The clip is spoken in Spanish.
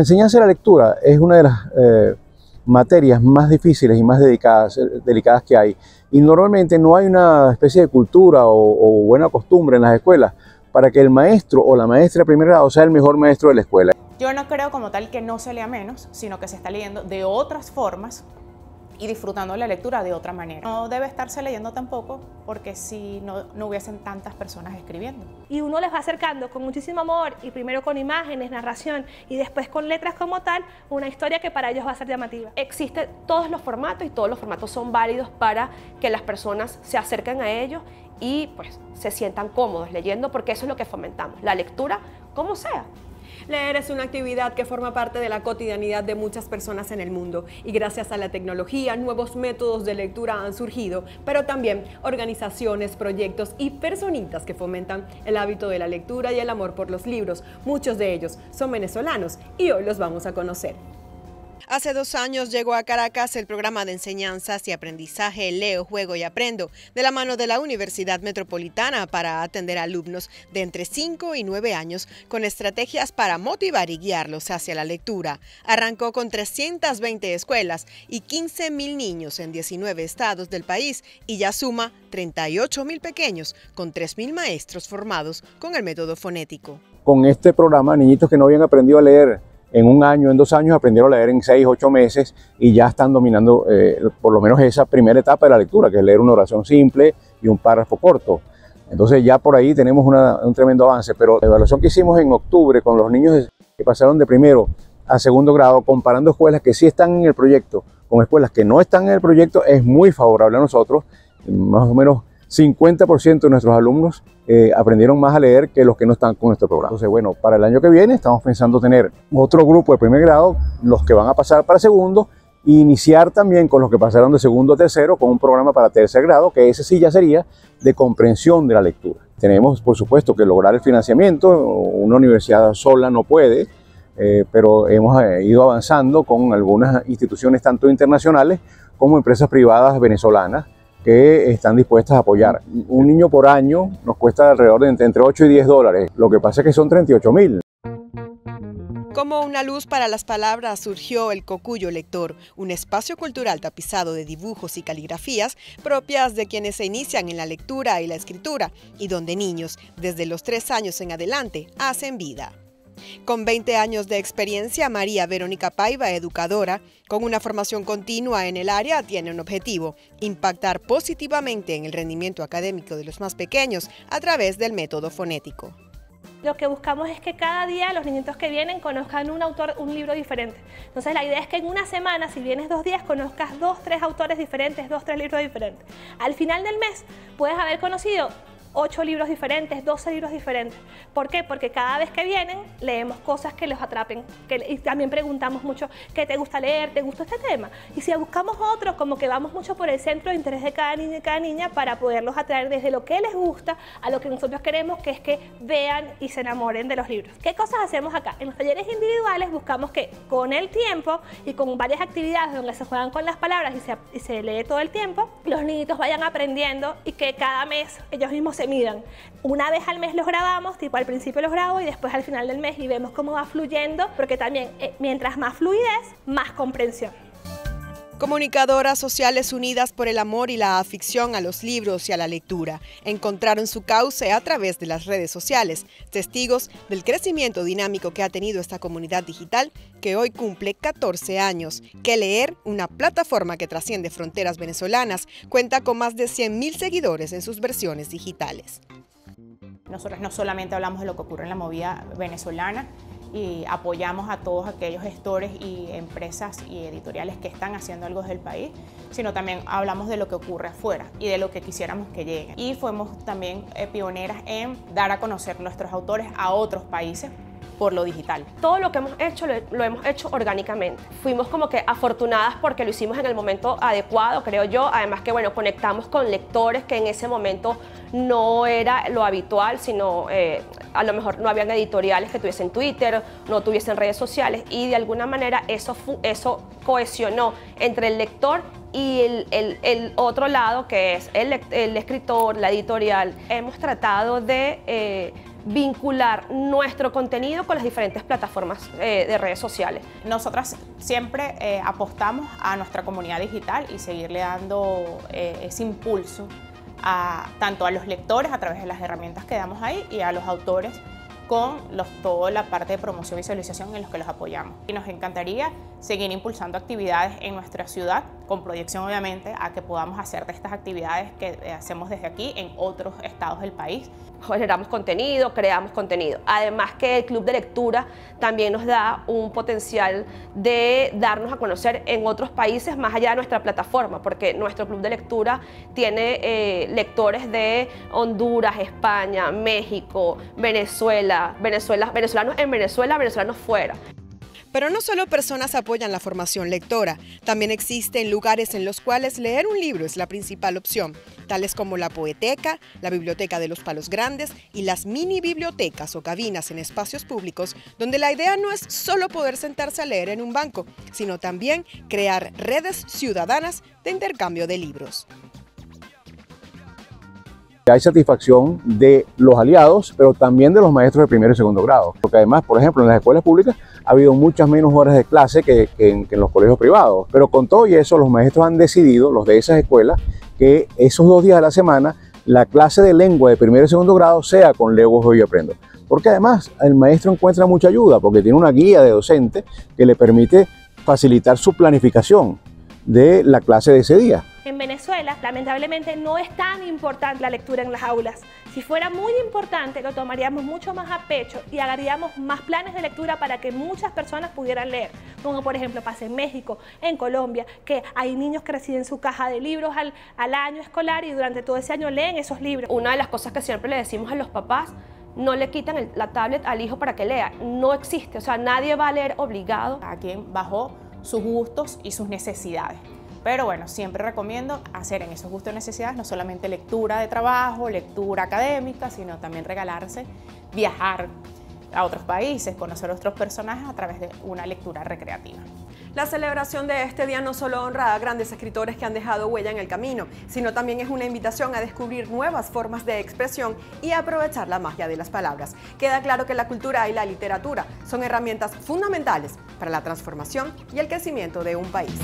La enseñanza de la lectura es una de las eh, materias más difíciles y más eh, delicadas que hay. Y normalmente no hay una especie de cultura o, buena costumbre en las escuelas para que el maestro o la maestra de primer grado sea el mejor maestro de la escuela. Yo no creo como tal que no se lea menos, sino que se está leyendo de otras formas y disfrutando la lectura de otra manera. No debe estarse leyendo tampoco porque si no, no hubiesen tantas personas escribiendo. Y uno les va acercando con muchísimo amor y primero con imágenes, narración y después con letras como tal, una historia que para ellos va a ser llamativa. Existen todos los formatos y todos los formatos son válidos para que las personas se acerquen a ellos y pues se sientan cómodos leyendo porque eso es lo que fomentamos, la lectura como sea. Leer es una actividad que forma parte de la cotidianidad de muchas personas en el mundo y gracias a la tecnología nuevos métodos de lectura han surgido, pero también organizaciones, proyectos y personitas que fomentan el hábito de la lectura y el amor por los libros. Muchos de ellos son venezolanos y hoy los vamos a conocer. Hace dos años llegó a Caracas el programa de enseñanzas y aprendizaje Leo, Juego y Aprendo, de la mano de la Universidad Metropolitana para atender alumnos de entre 5 y 9 años con estrategias para motivar y guiarlos hacia la lectura. Arrancó con 320 escuelas y 15 mil niños en 19 estados del país y ya suma 38 mil pequeños con 3 mil maestros formados con el método fonético. Con este programa, niñitos que no habían aprendido a leer en un año, en dos años, aprendieron a leer en seis, ocho meses y ya están dominando eh, por lo menos esa primera etapa de la lectura, que es leer una oración simple y un párrafo corto. Entonces ya por ahí tenemos un tremendo avance, pero la evaluación que hicimos en octubre con los niños que pasaron de primero a segundo grado, comparando escuelas que sí están en el proyecto con escuelas que no están en el proyecto, es muy favorable a nosotros, más o menos 50% de nuestros alumnos eh, aprendieron más a leer que los que no están con nuestro programa. Entonces, bueno, para el año que viene estamos pensando tener otro grupo de primer grado, los que van a pasar para segundo, e iniciar también con los que pasaron de segundo a tercero con un programa para tercer grado, que ese sí ya sería de comprensión de la lectura. Tenemos, por supuesto, que lograr el financiamiento, una universidad sola no puede, eh, pero hemos eh, ido avanzando con algunas instituciones tanto internacionales como empresas privadas venezolanas que están dispuestas a apoyar. Un niño por año nos cuesta alrededor de entre 8 y 10 dólares. Lo que pasa es que son 38 mil. Como una luz para las palabras surgió el Cocuyo Lector, un espacio cultural tapizado de dibujos y caligrafías propias de quienes se inician en la lectura y la escritura y donde niños, desde los 3 años en adelante, hacen vida. Con 20 años de experiencia, María Verónica Paiva, educadora, con una formación continua en el área, tiene un objetivo, impactar positivamente en el rendimiento académico de los más pequeños a través del método fonético. Lo que buscamos es que cada día los niñitos que vienen conozcan un autor, un libro diferente. Entonces la idea es que en una semana, si vienes dos días, conozcas dos, tres autores diferentes, dos, tres libros diferentes. Al final del mes puedes haber conocido 8 libros diferentes, 12 libros diferentes. ¿Por qué? Porque cada vez que vienen leemos cosas que los atrapen. Que, y también preguntamos mucho, ¿qué te gusta leer? ¿Te gusta este tema? Y si buscamos otros, como que vamos mucho por el centro de interés de cada niño y cada niña para poderlos atraer desde lo que les gusta a lo que nosotros queremos, que es que vean y se enamoren de los libros. ¿Qué cosas hacemos acá? En los talleres individuales buscamos que con el tiempo y con varias actividades donde se juegan con las palabras y se, y se lee todo el tiempo, los niñitos vayan aprendiendo y que cada mes ellos mismos se. Una vez al mes los grabamos, tipo al principio los grabo y después al final del mes y vemos cómo va fluyendo, porque también eh, mientras más fluidez, más comprensión. Comunicadoras sociales unidas por el amor y la afición a los libros y a la lectura encontraron su cauce a través de las redes sociales, testigos del crecimiento dinámico que ha tenido esta comunidad digital que hoy cumple 14 años. Que leer, una plataforma que trasciende fronteras venezolanas, cuenta con más de 100.000 seguidores en sus versiones digitales. Nosotros no solamente hablamos de lo que ocurre en la movida venezolana, y apoyamos a todos aquellos gestores y empresas y editoriales que están haciendo algo del país, sino también hablamos de lo que ocurre afuera y de lo que quisiéramos que llegue. Y fuimos también eh, pioneras en dar a conocer nuestros autores a otros países por lo digital. Todo lo que hemos hecho lo, hemos hecho orgánicamente. Fuimos como que afortunadas porque lo hicimos en el momento adecuado, creo yo. Además que, bueno, conectamos con lectores que en ese momento no era lo habitual, sino eh, a lo mejor no habían editoriales que tuviesen Twitter, no tuviesen redes sociales y de alguna manera eso, eso cohesionó entre el lector y el, otro lado que es el, escritor, la editorial. Hemos tratado de... Eh, vincular nuestro contenido con las diferentes plataformas eh, de redes sociales. Nosotras siempre eh, apostamos a nuestra comunidad digital y seguirle dando eh, ese impulso a, tanto a los lectores a través de las herramientas que damos ahí y a los autores con los, toda la parte de promoción y visualización en los que los apoyamos. Y nos encantaría seguir impulsando actividades en nuestra ciudad, con proyección obviamente a que podamos hacer de estas actividades que eh, hacemos desde aquí en otros estados del país. Generamos contenido, creamos contenido. Además que el club de lectura también nos da un potencial de darnos a conocer en otros países más allá de nuestra plataforma, porque nuestro club de lectura tiene eh, lectores de Honduras, España, México, Venezuela, Venezuela, venezolanos en Venezuela, venezolanos fuera. Pero no solo personas apoyan la formación lectora, también existen lugares en los cuales leer un libro es la principal opción, tales como la poeteca, la biblioteca de los palos grandes y las mini bibliotecas o cabinas en espacios públicos, donde la idea no es solo poder sentarse a leer en un banco, sino también crear redes ciudadanas de intercambio de libros hay satisfacción de los aliados, pero también de los maestros de primer y segundo grado. Porque además, por ejemplo, en las escuelas públicas ha habido muchas menos horas de clase que, en, los colegios privados. Pero con todo y eso, los maestros han decidido, los de esas escuelas, que esos dos días a la semana la clase de lengua de primer y segundo grado sea con Leo Hoy Aprendo. Porque además el maestro encuentra mucha ayuda, porque tiene una guía de docente que le permite facilitar su planificación de la clase de ese día. En Venezuela, lamentablemente, no es tan importante la lectura en las aulas. Si fuera muy importante, lo tomaríamos mucho más a pecho y haríamos más planes de lectura para que muchas personas pudieran leer. Como por ejemplo pasa en México, en Colombia, que hay niños que reciben su caja de libros al, año escolar y durante todo ese año leen esos libros. Una de las cosas que siempre le decimos a los papás no le quitan la tablet al hijo para que lea. No existe, o sea, nadie va a leer obligado. A quien bajó sus gustos y sus necesidades. Pero bueno, siempre recomiendo hacer en esos gustos y necesidades no solamente lectura de trabajo, lectura académica, sino también regalarse, viajar a otros países, conocer otros personajes a través de una lectura recreativa. La celebración de este día no solo honra a grandes escritores que han dejado huella en el camino, sino también es una invitación a descubrir nuevas formas de expresión y aprovechar la magia de las palabras. Queda claro que la cultura y la literatura son herramientas fundamentales para la transformación y el crecimiento de un país.